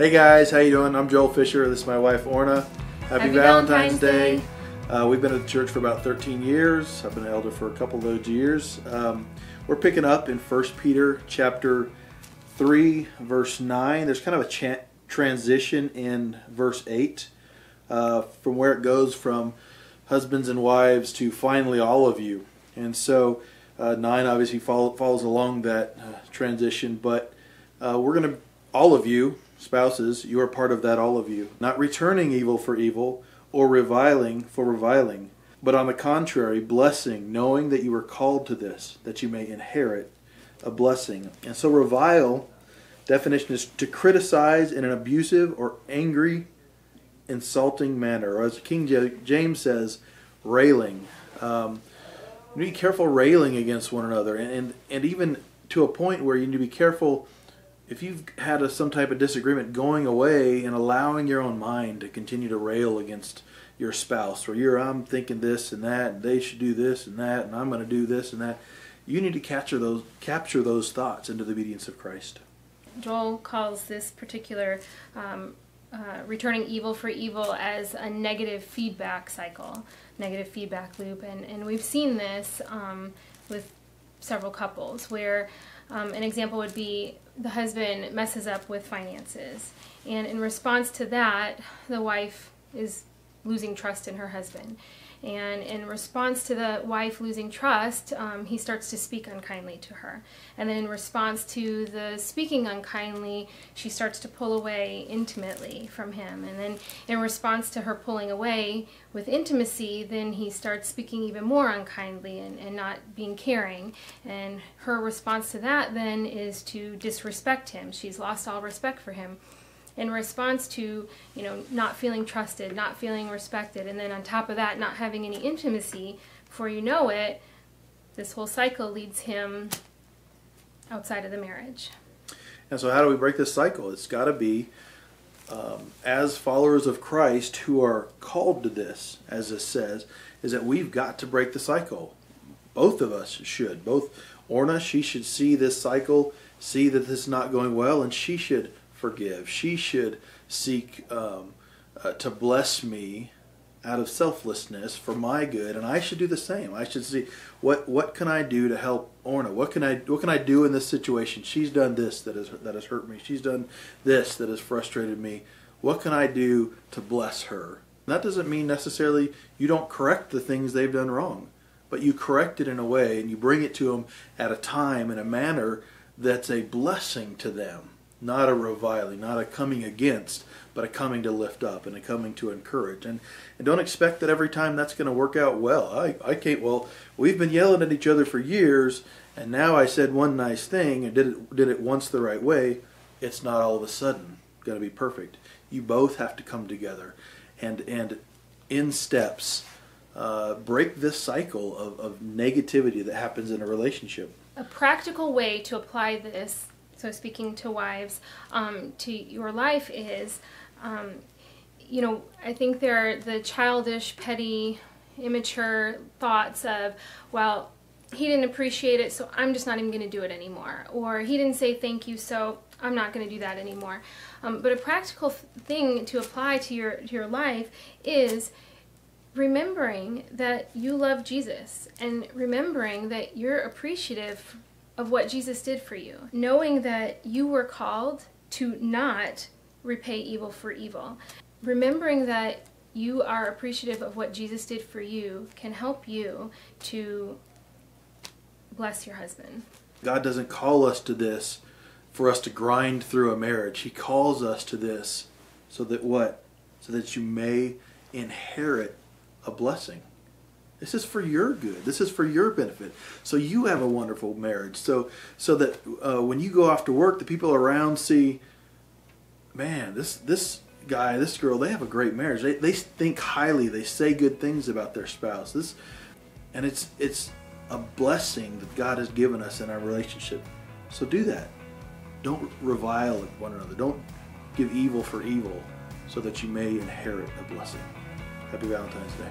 Hey guys, how you doing? I'm Joel Fisher. This is my wife Orna. Happy, Happy Valentine's, Valentine's Day. Day. Uh, we've been at the church for about 13 years. I've been an elder for a couple of those years. Um, we're picking up in 1 Peter chapter 3, verse 9. There's kind of a cha- transition in verse 8 uh, from where it goes from husbands and wives to finally all of you. And so uh, 9 obviously follow, follows along that uh, transition, but uh, we're going to, all of you, spouses, you are part of that, all of you. Not returning evil for evil or reviling for reviling, but on the contrary, blessing, knowing that you are called to this, that you may inherit a blessing. And so, revile, definition is to criticize in an abusive or angry, insulting manner, or as King James says, railing. Um, you need to be careful railing against one another, and, and, and even to a point where you need to be careful if you've had a, some type of disagreement going away and allowing your own mind to continue to rail against your spouse or you're I'm thinking this and that and they should do this and that and I'm going to do this and that you need to capture those capture those thoughts into the obedience of Christ. Joel calls this particular um, uh, returning evil for evil as a negative feedback cycle, negative feedback loop, and and we've seen this um, with several couples where um, an example would be the husband messes up with finances, and in response to that, the wife is losing trust in her husband. And in response to the wife losing trust, um, he starts to speak unkindly to her. And then in response to the speaking unkindly, she starts to pull away intimately from him. And then in response to her pulling away with intimacy, then he starts speaking even more unkindly and, and not being caring. And her response to that then is to disrespect him. She's lost all respect for him in response to you know not feeling trusted not feeling respected and then on top of that not having any intimacy before you know it this whole cycle leads him outside of the marriage. And so how do we break this cycle? It's got to be um, as followers of christ who are called to this as it says is that we've got to break the cycle. Both of us should. Both orna she should see this cycle see that this is not going well and she should forgive. She should seek um, uh, to bless me out of selflessness for my good, and I should do the same. I should see what what can I do to help Orna. What can I what can I do in this situation? She's done this that has that has hurt me. She's done this that has frustrated me. What can I do to bless her? That doesn't mean necessarily you don't correct the things they've done wrong, but you correct it in a way and you bring it to them at a time in a manner that's a blessing to them not a reviling, not a coming against, but a coming to lift up and a coming to encourage. And, and don't expect that every time that's going to work out well. I, I can't, well, we've been yelling at each other for years, and now I said one nice thing and did it, did it once the right way. It's not all of a sudden going to be perfect. You both have to come together and, and in steps uh, break this cycle of, of negativity that happens in a relationship. A practical way to apply this so speaking to wives, um, to your life is, um, you know, I think there are the childish, petty, immature thoughts of, well, he didn't appreciate it, so I'm just not even going to do it anymore. Or he didn't say thank you, so I'm not going to do that anymore. Um, but a practical thing to apply to your to your life is remembering that you love Jesus and remembering that you're appreciative of what Jesus did for you, knowing that you were called to not repay evil for evil. Remembering that you are appreciative of what Jesus did for you can help you to bless your husband. God doesn't call us to this for us to grind through a marriage. He calls us to this so that what? So that you may inherit a blessing. This is for your good. This is for your benefit. So you have a wonderful marriage. So so that uh, when you go off to work, the people around see, man, this this guy, this girl, they have a great marriage. They they think highly. They say good things about their spouse. This, and it's it's a blessing that God has given us in our relationship. So do that. Don't revile one another. Don't give evil for evil, so that you may inherit a blessing. Happy Valentine's Day.